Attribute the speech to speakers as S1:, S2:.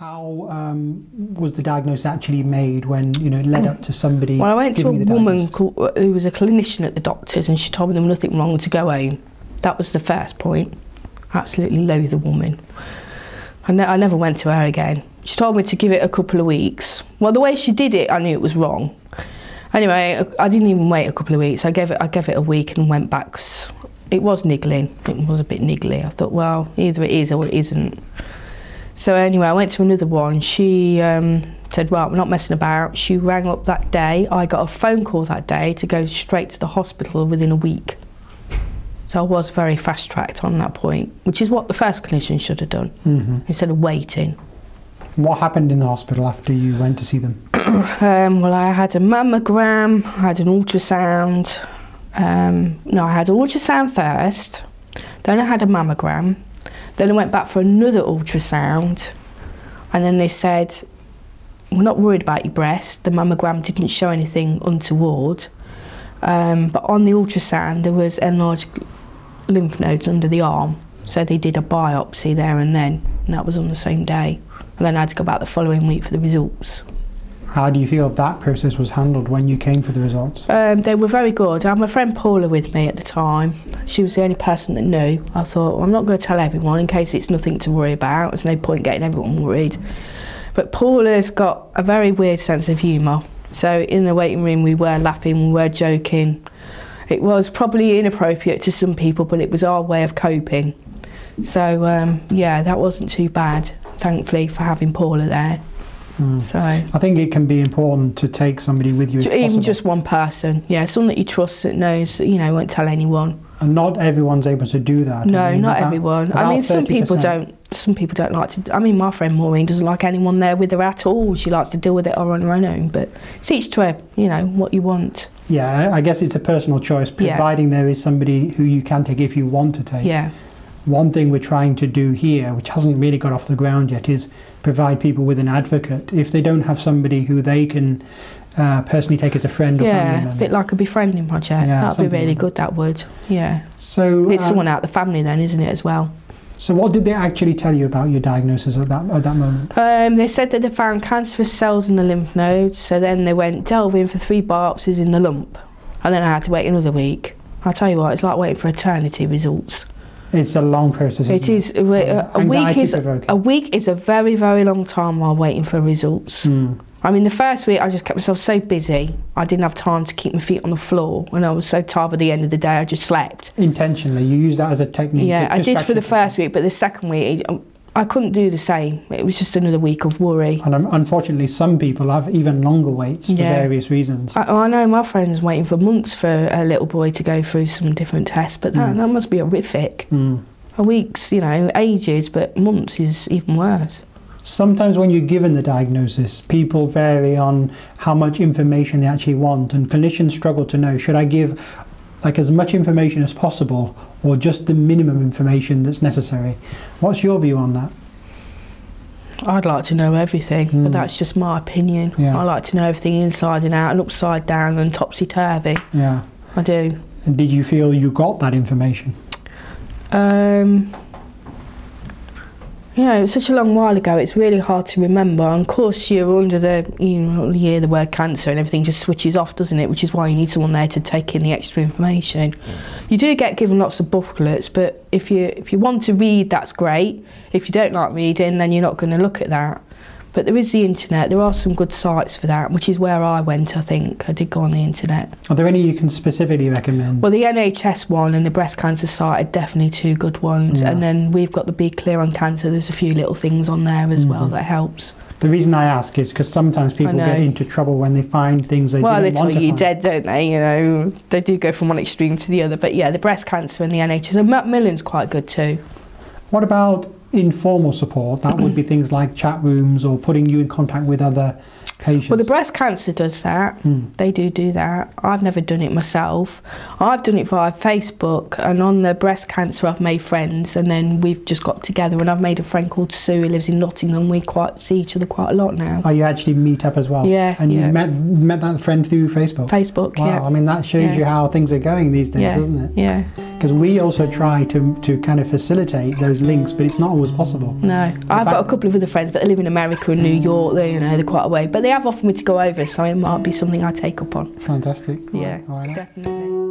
S1: How um, was the diagnosis actually made when you know it led up to somebody?
S2: Well, I went to a
S1: giving you the
S2: woman called, who was a clinician at the doctor's, and she told me there was nothing wrong to go home. That was the first point. Absolutely loathe the woman. I, ne- I never went to her again. She told me to give it a couple of weeks. Well, the way she did it, I knew it was wrong. Anyway, I I didn't even wait a couple of weeks. I gave it, I gave it a week and went back. It was niggling. It was a bit niggly. I thought, well, either it is or it isn't. So anyway, I went to another one. She um, said, right, we're not messing about. She rang up that day. I got a phone call that day to go straight to the hospital within a week. So I was very fast tracked on that point, which is what the first clinician should have done
S1: Mhm.
S2: instead of waiting.
S1: What happened in the hospital after you went to see them?
S2: Um, well, I had a mammogram, I had an ultrasound. Um, no, I had an ultrasound first, then I had a mammogram, then I went back for another ultrasound, and then they said, We're not worried about your breast. The mammogram didn't show anything untoward. Um, but on the ultrasound, there was enlarged lymph nodes under the arm. So they did a biopsy there and then, and that was on the same day. And then I had to go back the following week for the results.
S1: How do you feel that process was handled when you came for the results?
S2: Um, they were very good. I had my friend Paula with me at the time. She was the only person that knew. I thought, well, I'm not going to tell everyone in case it's nothing to worry about. There's no point getting everyone worried. But Paula's got a very weird sense of humour. So in the waiting room, we were laughing, we were joking. It was probably inappropriate to some people, but it was our way of coping. So um, yeah, that wasn't too bad. Thankfully for having Paula there.
S1: Mm.
S2: So.
S1: I think it can be important to take somebody with you,
S2: Even
S1: possible.
S2: just one person, yeah, someone that you trust that knows, you know, won't tell anyone.
S1: and not everyone's able to do that.
S2: no,
S1: I mean,
S2: not
S1: about-
S2: everyone. I
S1: about
S2: mean, some people
S1: 30%.
S2: don't. Some people don't like to. I mean, my friend Maureen doesn't like anyone there with her at all. She likes to deal with it on her own. But it's each to her, you know, what you want.
S1: Yeah, I guess it's a personal choice,
S2: Yeah.
S1: providing there is somebody who you can take if you want to take.
S2: Yeah,
S1: One thing we're trying to do here, which hasn't really got off the ground yet, is provide people with an advocate. If they don't have somebody who they can uh, personally take as a friend or family
S2: yeah, a bit like a befriending project.
S1: Yeah,
S2: That'd be really
S1: like
S2: good. That would. Yeah,
S1: so,
S2: it's
S1: um,
S2: someone out of the family then, isn't it, as well?
S1: so what did they actually tell you about your diagnosis at that at that moment?
S2: Um, they said that they found cancerous cells in the lymph nodes. So then they went delving for three biopsies in the lump, and then I had to wait another week. I tell you what, it's like waiting for eternity results.
S1: It's a long process.
S2: It is a, a a week is
S1: provoking.
S2: a week is a very very long time while waiting for results.
S1: Mm.
S2: I mean, the first week I just kept myself so busy, I didn't have time to keep my feet on the floor, and I was so tired by the end of the day, I just slept.
S1: Intentionally, you use that as a technique.
S2: Yeah, I did for the first week, but the second week I- couldn't do the same. It was just another week of worry.
S1: And unfortunately, some people have even longer waits for
S2: Yeah.
S1: various reasons.
S2: I, I know my friend's waiting for months for a little boy to go through some different tests, but that,
S1: Mm.
S2: that must be horrific.
S1: Mm.
S2: A week's, you know, ages, but months is even worse.
S1: Sometimes when you're given the diagnosis, people vary on how much information they actually want, and clinicians struggle to know should I give like as much information as possible or just the minimum information that's necessary. What's your view on that?
S2: I'd like to know everything,
S1: Mm.
S2: but that's just my opinion.
S1: Yeah.
S2: I like to know everything inside and out and upside down and topsy turvy.
S1: Yeah.
S2: I do.
S1: And did you feel you got that information?
S2: Um, you know, it was such a long while ago, it's really hard to remember. And of course, you're under the, you know, hear the word cancer and everything just switches off, doesn't it? Which is why you need someone there to take in the extra information. You do get given lots of booklets, but if you if you want to read, that's great. If you don't like reading, then you're not going to look at that. But there is the internet. There are some good sites for that, which is where I went. I think I did go on the internet.
S1: Are there any you can specifically recommend?
S2: Well, the NHS one and the breast cancer site are definitely two good ones.
S1: Yeah.
S2: And then we've got the Be Clear on Cancer. There's a few little things on there as well
S1: Mhm.
S2: that helps.
S1: the reason I ask is because sometimes people get into trouble when they find things they
S2: well, they tell you dead, don't they? You know, they do go from one extreme to the other. But yeah, the breast cancer and the NHS. And Macmillan's quite good too.
S1: What about informal support? That would be things like chat rooms or putting you in contact with other patients.
S2: Well, the breast cancer does that.
S1: Hmm.
S2: They do do that. I've never done it myself. I've done it via Facebook, and on the breast cancer, I've made friends, and then we've just got together. And I've made a friend called Sue who lives in Nottingham. We quite see each other quite a lot now.
S1: Oh, you actually meet up as well?
S2: Yeah,
S1: And you
S2: yeah.
S1: met met that friend through Facebook?
S2: Facebook,
S1: Wow,
S2: yeah.
S1: I mean, that shows
S2: Yeah.
S1: you how things are going these days, doesn't it?
S2: Yeah.
S1: Because we also try to, to kind of facilitate those links, but it's not always possible.
S2: No, I've got a couple of other friends, but they live in America and New York. They, you know, they're quite away. But they have offered me to go over, so it might be something I take up on.
S1: Fantastic.
S2: Yeah,
S1: right.
S2: definitely.